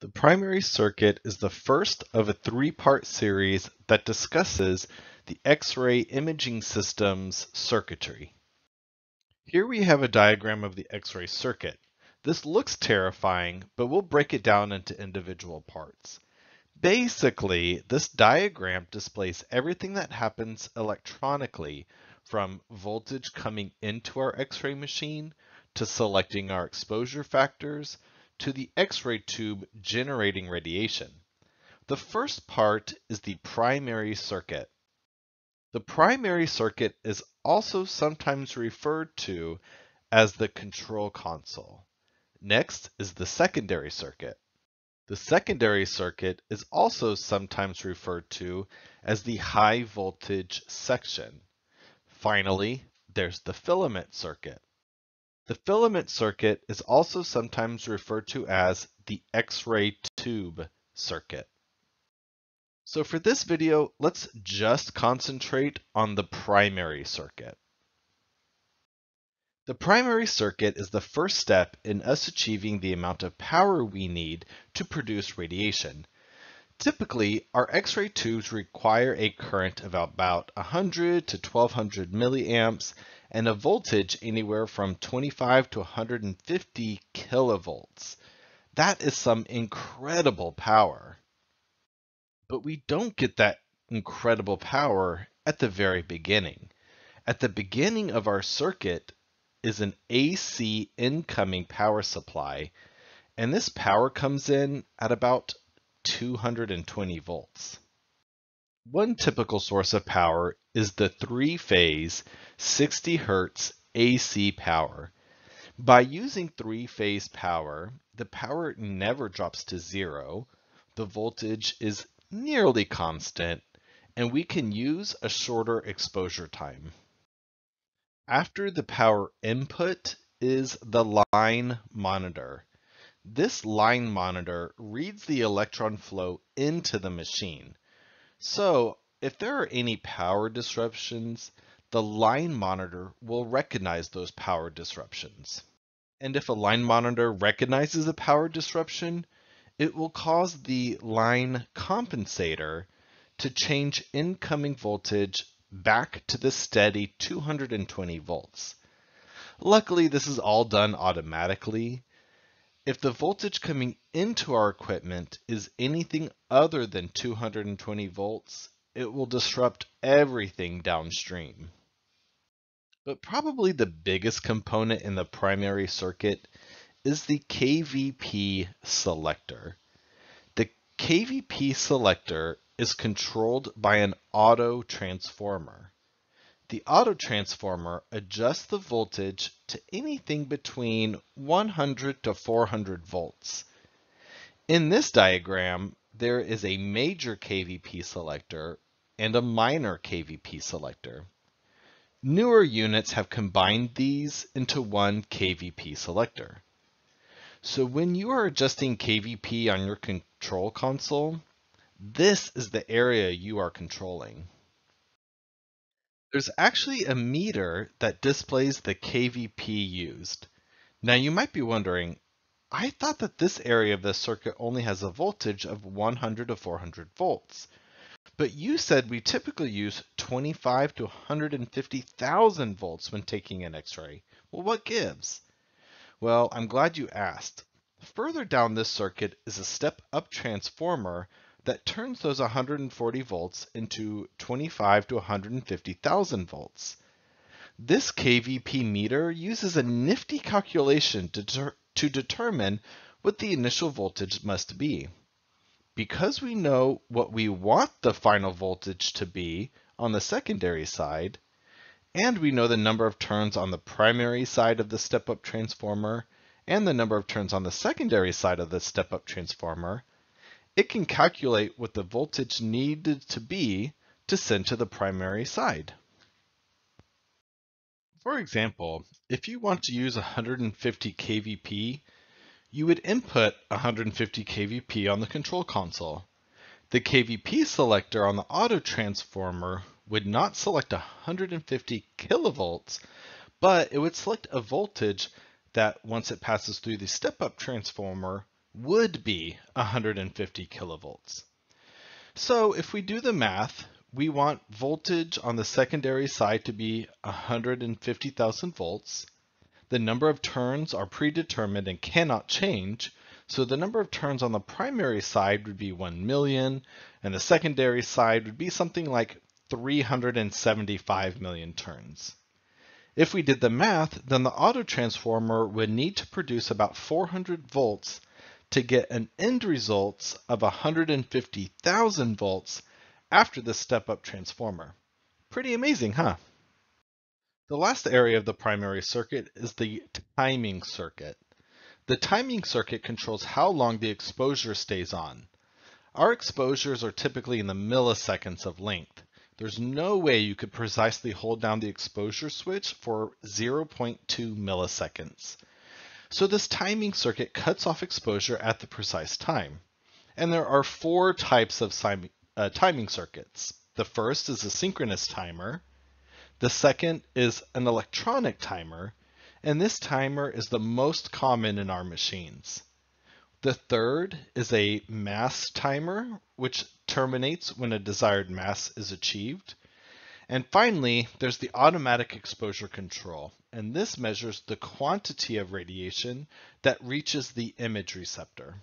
The primary circuit is the first of a three-part series that discusses the X-ray imaging system's circuitry. Here we have a diagram of the X-ray circuit. This looks terrifying, but we'll break it down into individual parts. Basically, this diagram displays everything that happens electronically from voltage coming into our X-ray machine to selecting our exposure factors to the X-ray tube generating radiation. The first part is the primary circuit. The primary circuit is also sometimes referred to as the control console. Next is the secondary circuit. The secondary circuit is also sometimes referred to as the high voltage section. Finally, there's the filament circuit. The filament circuit is also sometimes referred to as the X-ray tube circuit. So for this video, let's just concentrate on the primary circuit. The primary circuit is the first step in us achieving the amount of power we need to produce radiation. Typically, our X-ray tubes require a current of about 100 to 1200 milliamps and a voltage anywhere from 25 to 150 kilovolts. That is some incredible power. But we don't get that incredible power at the very beginning. At the beginning of our circuit is an AC incoming power supply, and this power comes in at about 220 volts. One typical source of power is the three-phase 60 Hz AC power. By using three-phase power, the power never drops to zero, the voltage is nearly constant, and we can use a shorter exposure time. After the power input is the line monitor. This line monitor reads the electron flow into the machine. So if there are any power disruptions, the line monitor will recognize those power disruptions. And if a line monitor recognizes a power disruption, it will cause the line compensator to change incoming voltage back to the steady 220 volts. Luckily, this is all done automatically. If the voltage coming into our equipment is anything other than 220 volts, it will disrupt everything downstream. But probably the biggest component in the primary circuit is the KVP selector. The KVP selector is controlled by an auto transformer. The auto transformer adjusts the voltage to anything between 100 to 400 volts. In this diagram, there is a major KVP selector and a minor KVP selector. Newer units have combined these into one KVP selector. So when you are adjusting KVP on your control console, this is the area you are controlling. There's actually a meter that displays the KVP used. Now you might be wondering, I thought that this area of the circuit only has a voltage of 100 to 400 volts. But you said we typically use 25 to 150,000 volts when taking an X-ray. Well, what gives? Well, I'm glad you asked. Further down this circuit is a step-up transformer that turns those 140 volts into 25 to 150,000 volts. This KVP meter uses a nifty calculation to, to determine what the initial voltage must be because we know what we want the final voltage to be on the secondary side, and we know the number of turns on the primary side of the step-up transformer and the number of turns on the secondary side of the step-up transformer, it can calculate what the voltage needed to be to send to the primary side. For example, if you want to use 150 kVp you would input 150 kVp on the control console. The kVp selector on the auto transformer would not select 150 kilovolts, but it would select a voltage that once it passes through the step-up transformer would be 150 kilovolts. So if we do the math, we want voltage on the secondary side to be 150,000 volts. The number of turns are predetermined and cannot change, so the number of turns on the primary side would be 1 million, and the secondary side would be something like 375 million turns. If we did the math, then the autotransformer would need to produce about 400 volts to get an end result of 150,000 volts after the step-up transformer. Pretty amazing, huh? The last area of the primary circuit is the timing circuit. The timing circuit controls how long the exposure stays on. Our exposures are typically in the milliseconds of length. There's no way you could precisely hold down the exposure switch for 0.2 milliseconds. So this timing circuit cuts off exposure at the precise time. And there are four types of uh, timing circuits. The first is a synchronous timer. The second is an electronic timer. And this timer is the most common in our machines. The third is a mass timer, which terminates when a desired mass is achieved. And finally, there's the automatic exposure control, and this measures the quantity of radiation that reaches the image receptor.